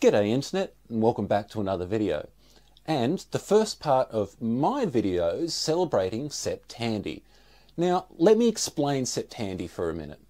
G'day Internet and welcome back to another video. And the first part of my videos celebrating Septandy. Now let me explain Septandy for a minute.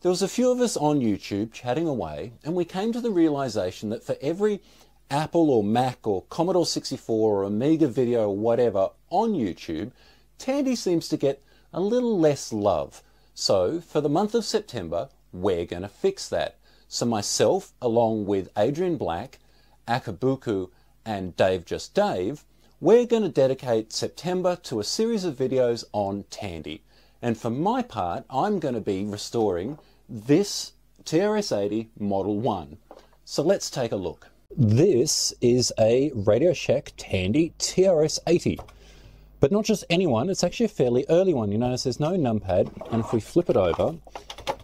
There was a few of us on YouTube chatting away and we came to the realization that for every Apple or Mac or Commodore 64 or Amiga video or whatever on YouTube, Tandy seems to get a little less love. So for the month of September, we're going to fix that. So myself, along with Adrian Black, AkBKukU, and Dave Just Dave, we're going to dedicate September to a series of videos on Tandy. And for my part, I'm going to be restoring this TRS-80 Model 1. So let's take a look. This is a Radio Shack Tandy TRS-80. But not just any one, it's actually a fairly early one. You notice there's no numpad, and if we flip it over,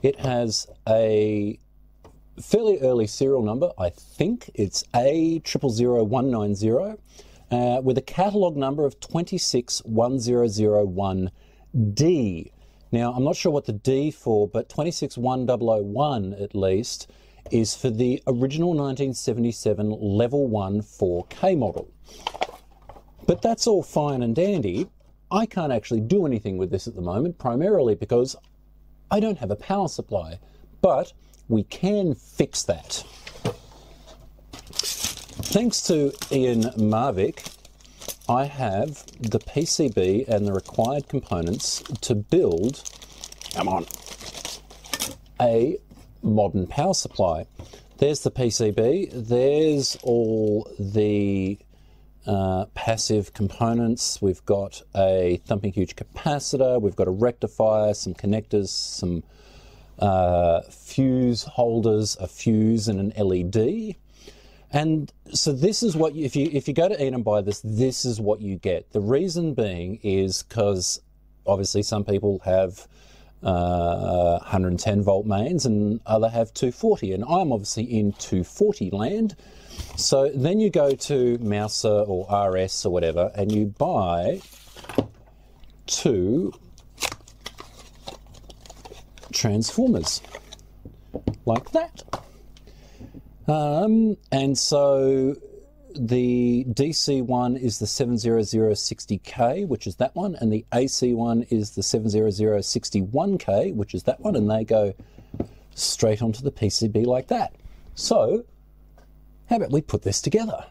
it has a fairly early serial number. I think it's A000190 uh, with a catalogue number of 261001D. Now, I'm not sure what the D for, but 26101 at least is for the original 1977 Level 1 4K model. But that's all fine and dandy. I can't actually do anything with this at the moment, primarily because I don't have a power supply. But we can fix that. Thanks to Ian Mavric, I have the PCB and the required components to build, come on, a modern power supply. There's the PCB, there's all the uh, passive components. We've got a thumping huge capacitor, we've got a rectifier, some connectors, some uh, fuse holders, a fuse, and an LED. And so this is what you, if you if you go to and buy this, this is what you get. The reason being is because obviously some people have uh, 110 volt mains and other have 240, and I'm obviously in 240 land. So then you go to Mouser or RS or whatever, and you buy two transformers like that. Um, and so the DC one is the 70060K, which is that one, and the AC one is the 70061K, which is that one, and they go straight onto the PCB like that. So, how about we put this together?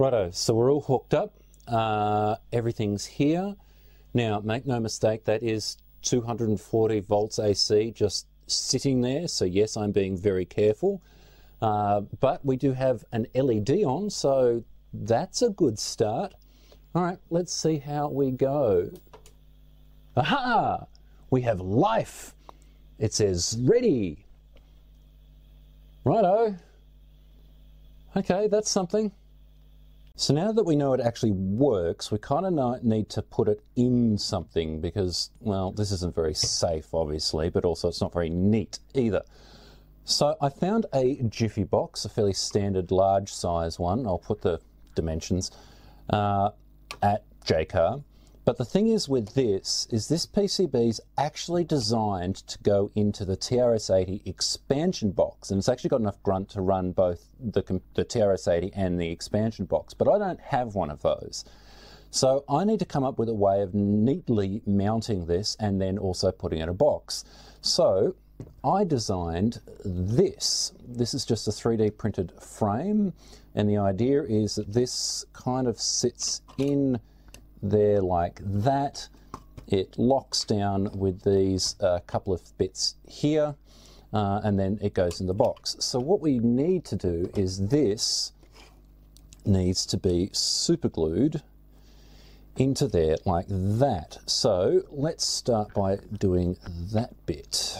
Righto, so we're all hooked up. Uh, everything's here. Now, make no mistake, that is 240 volts AC just sitting there. So, yes, I'm being very careful. Uh, but we do have an LED on, so that's a good start. All right, let's see how we go. Aha! We have life. It says ready. Righto. Okay, that's something. So now that we know it actually works, we kind of need to put it in something because, well, this isn't very safe, obviously, but also it's not very neat either. So I found a Jiffy box, a fairly standard large size one. I'll put the dimensions uh, at Jaycar. But the thing is with this, is this PCB is actually designed to go into the TRS-80 expansion box. And it's actually got enough grunt to run both the, the TRS-80 and the expansion box. But I don't have one of those. So I need to come up with a way of neatly mounting this and then also putting it in a box. So I designed this. This is just a 3D printed frame. And the idea is that this kind of sits in there like that. It locks down with these uh, couple of bits here, uh, and then it goes in the box. So what we need to do is this needs to be super glued into there like that. So let's start by doing that bit.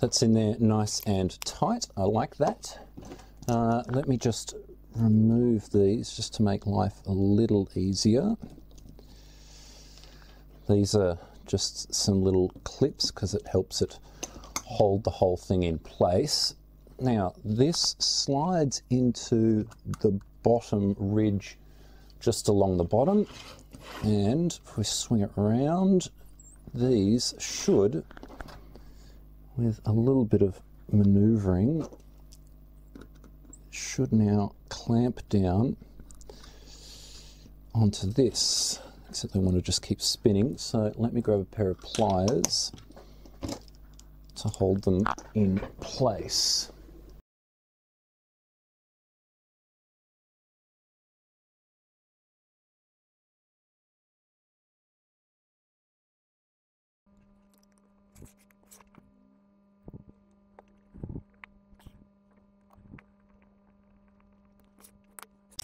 That's in there nice and tight. I like that. Uh, let me just remove these just to make life a little easier. These are just some little clips because it helps it hold the whole thing in place. Now this slides into the bottom ridge just along the bottom and if we swing it around these should with a little bit of maneuvering should now clamp down onto this except I want to just keep spinning so let me grab a pair of pliers to hold them in place.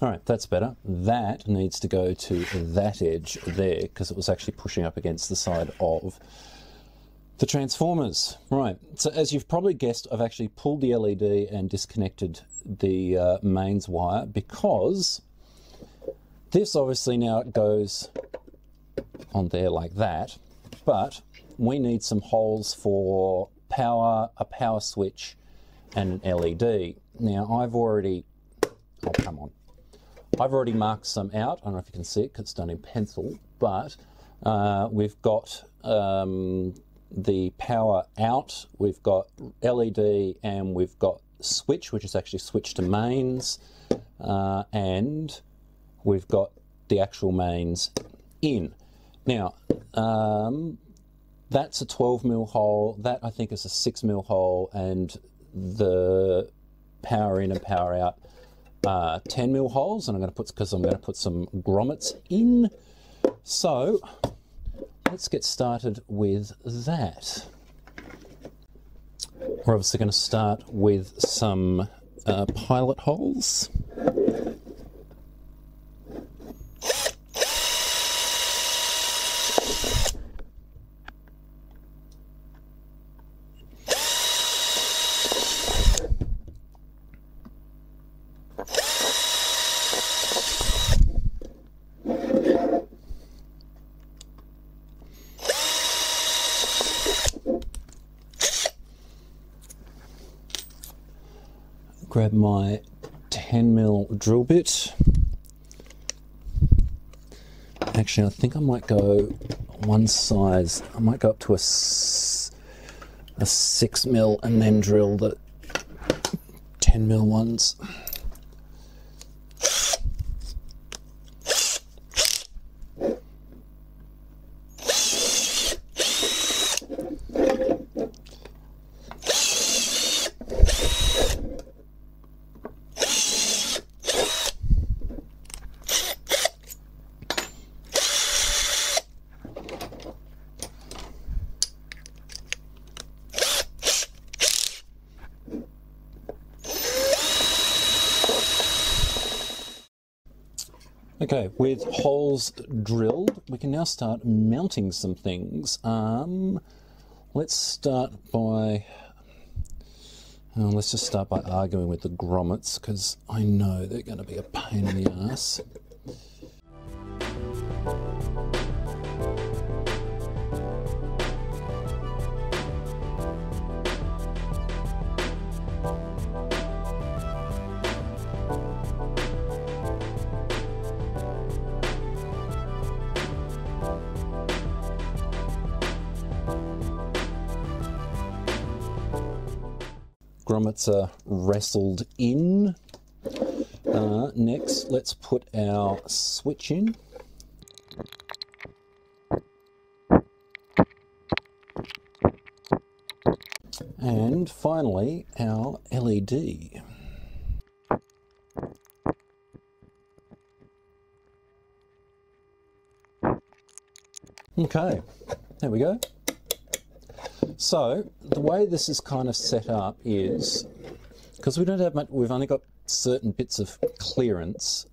All right, that's better. That needs to go to that edge there because it was actually pushing up against the side of the transformers. Right, so as you've probably guessed, I've actually pulled the LED and disconnected the uh, mains wire because this obviously now it goes on there like that, but we need some holes for power, a power switch, and an LED. Now I've already, oh come on, I've already marked some out. I don't know if you can see it because it's done in pencil, but uh, we've got um, the power out, we've got LED, and we've got switch, which is actually switch to mains, uh, and we've got the actual mains in. Now, um, that's a 12 mil hole, that I think is a 6 mil hole, and the power in and power out uh, 10 mil holes, and I'm going to put because I'm going to put some grommets in. So let's get started with that. We're obviously going to start with some uh, pilot holes. Grab my 10 mil drill bit. Actually, I think I might go one size. I might go up to a, a 6 mil and then drill the 10 mil ones. Okay, with holes drilled, we can now start mounting some things. Um, let's start by, uh, let's just start by arguing with the grommets because I know they're going to be a pain in the ass. Grommets wrestled in. Uh, next, let's put our switch in. And finally, our LED. Okay, there we go. So the way this is kind of set up is because we don't have much, we've only got certain bits of clearance.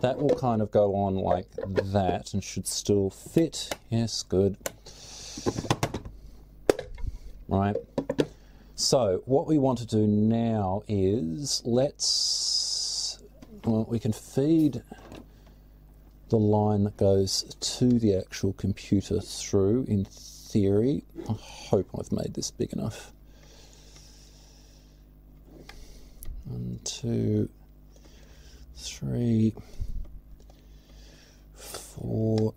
That will kind of go on like that and should still fit. Yes, good. Right. So what we want to do now is let's, well, we can feed the line that goes to the actual computer through in theory. I hope I've made this big enough. One, two, three, four.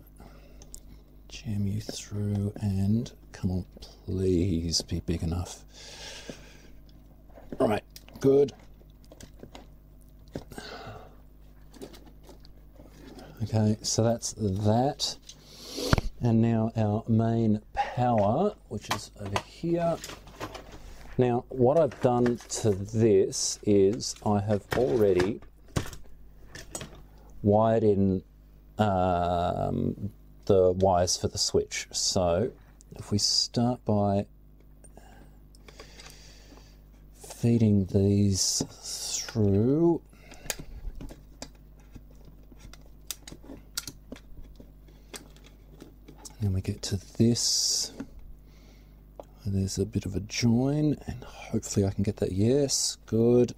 Jam you through and come on, please be big enough. Right, good. Okay, so that's that. And now our main power, which is over here. Now, what I've done to this is I have already wired in um, the wires for the switch. So if we start by feeding these through Then we get to this. There's a bit of a join, and hopefully I can get that. Yes, good.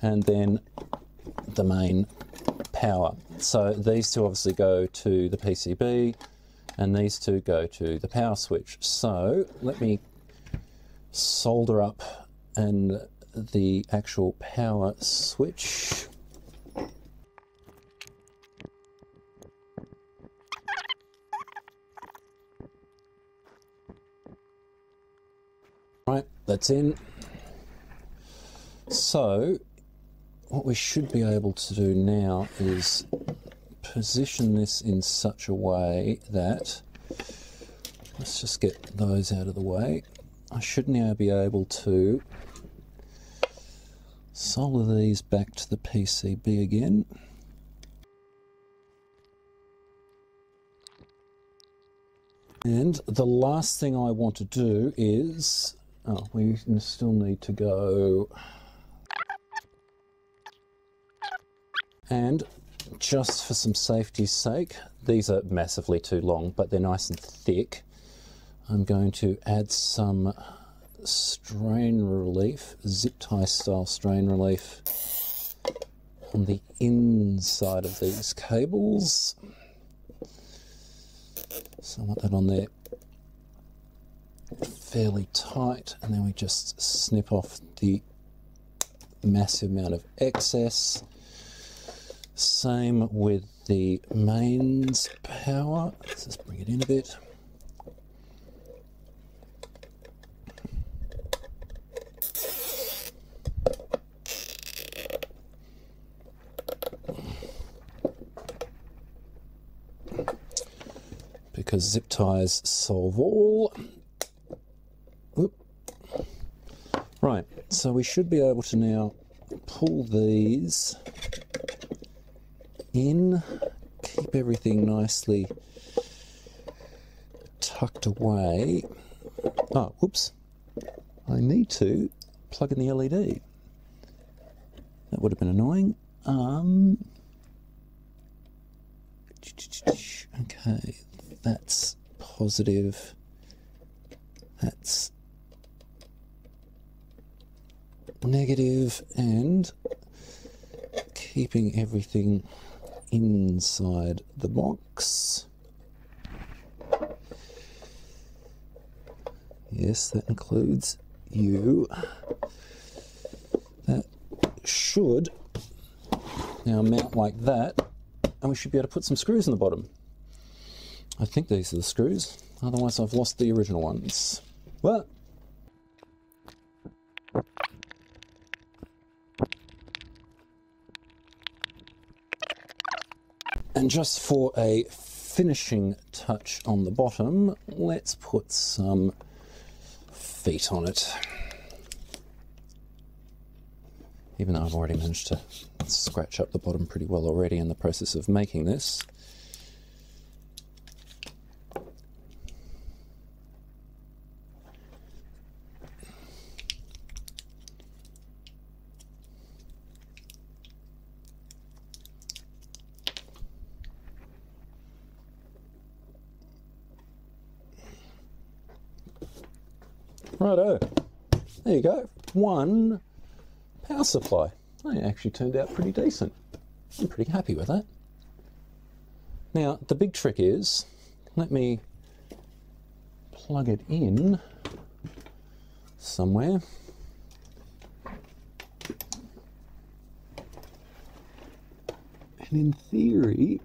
And then the main power. So these two obviously go to the PCB, and these two go to the power switch. So let me solder up and the actual power switch. Right, that's in. So, what we should be able to do now is position this in such a way that, let's just get those out of the way. I should now be able to solder these back to the PCB again. And the last thing I want to do is Oh, we still need to go. And just for some safety's sake, these are massively too long, but they're nice and thick. I'm going to add some strain relief, zip tie style strain relief on the inside of these cables. So I want that on there fairly tight and then we just snip off the massive amount of excess. Same with the mains power. Let's just bring it in a bit. Because zip ties solve all. Right, so we should be able to now pull these in, keep everything nicely tucked away. Oh, whoops. I need to plug in the LED. That would have been annoying. Um, okay, that's positive. That's negative and keeping everything inside the box. Yes, that includes you. That should now mount like that, and we should be able to put some screws in the bottom. I think these are the screws, otherwise I've lost the original ones. Well, And just for a finishing touch on the bottom, let's put some feet on it. Even though I've already managed to scratch up the bottom pretty well already in the process of making this. Righto, there you go. One power supply. They actually turned out pretty decent. I'm pretty happy with that. Now, the big trick is, let me plug it in somewhere. And in theory,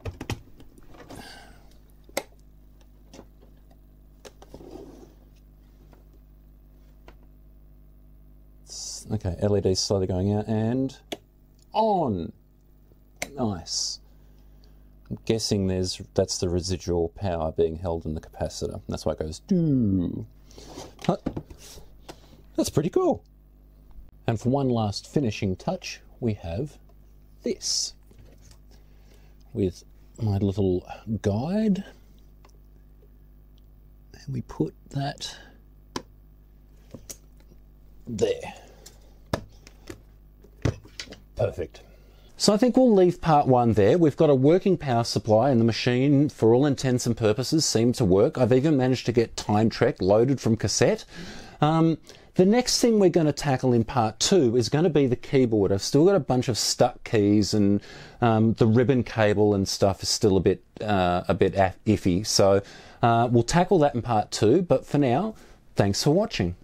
Okay, LED slowly going out and on. Nice. I'm guessing there's that's the residual power being held in the capacitor. That's why it goes do. That's pretty cool. And for one last finishing touch, we have this with my little guide. And we put that there. Perfect. So I think we'll leave part one there. We've got a working power supply and the machine, for all intents and purposes, seemed to work. I've even managed to get Time Trek loaded from cassette. Um, the next thing we're going to tackle in part two is going to be the keyboard. I've still got a bunch of stuck keys and um, the ribbon cable and stuff is still a bit uh, a bit iffy. So uh, we'll tackle that in part two. But for now, thanks for watching.